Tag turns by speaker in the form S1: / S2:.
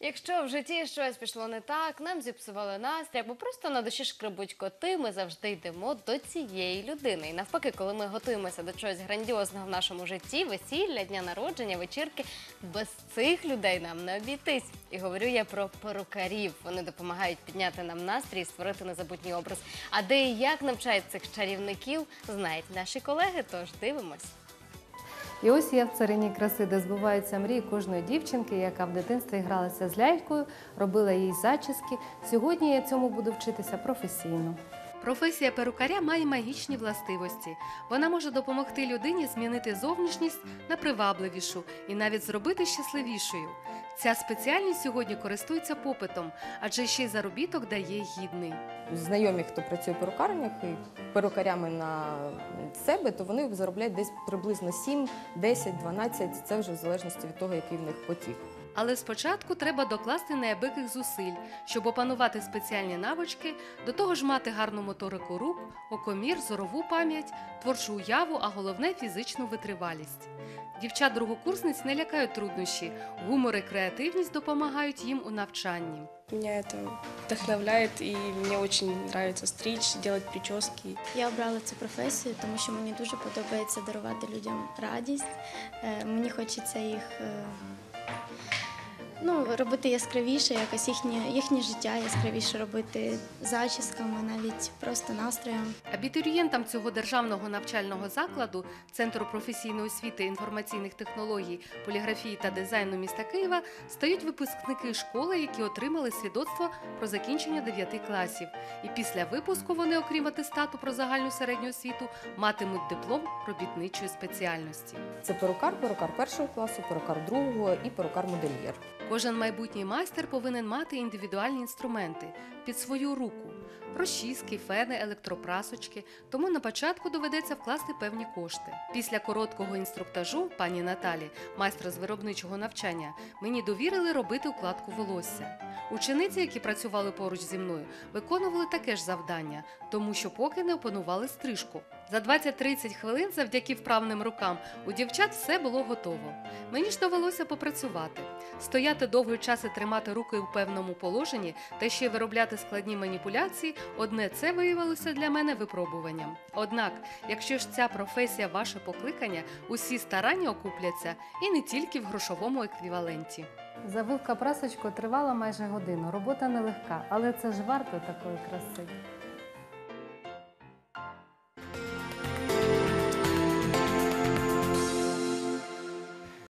S1: Якщо в житті щось пішло не так, нам зіпсували настрій, або просто на душі шкребуть коти, ми завжди йдемо до цієї людини. І навпаки, коли ми готуємося до чогось грандіозного в нашому житті, весілля, дня народження, вечірки, без цих людей нам не обійтись. І говорю я про перукарів. Вони допомагають підняти нам настрій і створити незабутній образ. А де і як навчають цих чарівників, знають наші колеги. Тож дивимось.
S2: І ось я в царині краси, де збуваються мрії кожної дівчинки, яка в дитинстві гралася з лялькою, робила їй зачіски. Сьогодні я цьому буду вчитися професійно.
S3: Професія перукаря має магічні властивості. Вона може допомогти людині змінити зовнішність на привабливішу і навіть зробити щасливішою. Ця спеціальність сьогодні користується попитом, адже ще й заробіток дає гідний.
S4: знайомі, хто працює в перукарнях і перукарями на себе, то вони заробляють десь приблизно 7, 10, 12, це вже в залежності від того, який в них потік.
S3: Але спочатку треба докласти неабиких зусиль, щоб опанувати спеціальні навички, до того ж мати гарну моторику рук, окомір, зорову пам'ять, творчу уяву, а головне фізичну витривалість. Дівчат другокурсниць не лякають труднощі, гумор і креативність допомагають їм у навчанні.
S5: Меня это вдохновляет, и мне очень нравится стричь, делать прически.
S6: Я обрала цю професію, тому що мені дуже подобається дарувати людям радість. Е, Мені хочеться їх е, ну, робити яскравіше, якось їхнє, їхнє життя яскравіше робити зачісками, навіть просто настроєм.
S3: Абітурієнтам цього державного навчального закладу Центру професійної освіти інформаційних технологій, поліграфії та дизайну міста Києва стають випускники школи, які отримали свідоцтво про закінчення 9 класів. І після випуску вони, окрім атестату про загальну середню освіту, матимуть диплом робітничої спеціальності.
S4: Це перукар, перукар першого класу, перукар другого і перукар-модельєр.
S3: Кожен майбутній майстер повинен мати індивідуальні інструменти під свою руку. Розчіски, фени, електропрасочки, тому на початку доведеться вкласти певні кошти. Після короткого інструктажу пані Наталі, майстра з виробничого навчання, мені довірили робити укладку волосся. Учениці, які працювали поруч зі мною, виконували таке ж завдання, тому що поки не опанували стрижку. За 20-30 хвилин, завдяки вправним рукам, у дівчат все було готово. Мені ж довелося попрацювати. Стояти довгий час і тримати руки у певному положенні та ще й виробляти складні маніпуляції одне це виявилося для мене випробуванням. Однак, якщо ж ця професія ваше покликання, усі старання окупляться і не тільки в грошовому еквіваленті.
S2: Завивка прасочку тривала майже годину. Робота нелегка, але це ж варто такої краси.